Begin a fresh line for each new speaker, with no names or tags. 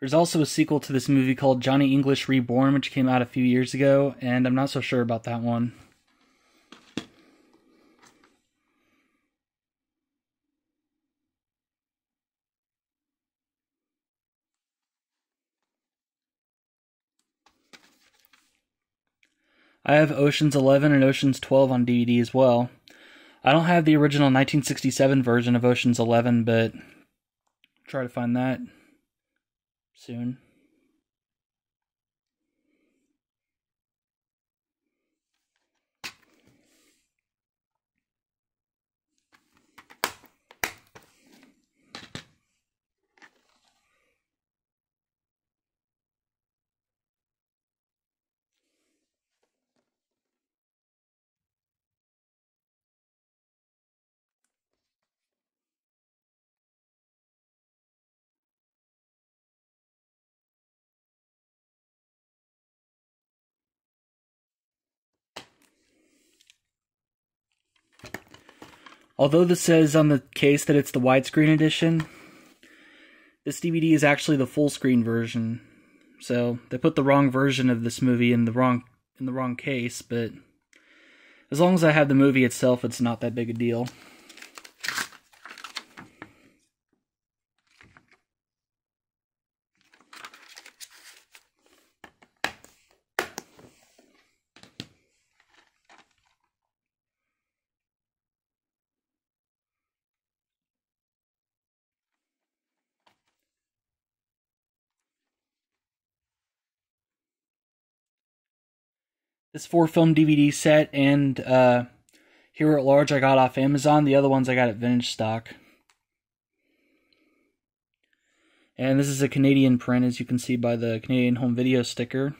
There's also a sequel to this movie called Johnny English Reborn, which came out a few years ago, and I'm not so sure about that one. I have Ocean's 11 and Ocean's 12 on DVD as well. I don't have the original 1967 version of Ocean's 11, but try to find that soon. Although this says on the case that it's the widescreen edition, this DVD is actually the full screen version. So they put the wrong version of this movie in the wrong in the wrong case, but as long as I have the movie itself, it's not that big a deal. This four film DVD set and uh, Hero at Large I got off Amazon. The other ones I got at Vintage Stock. And this is a Canadian print, as you can see by the Canadian Home Video sticker.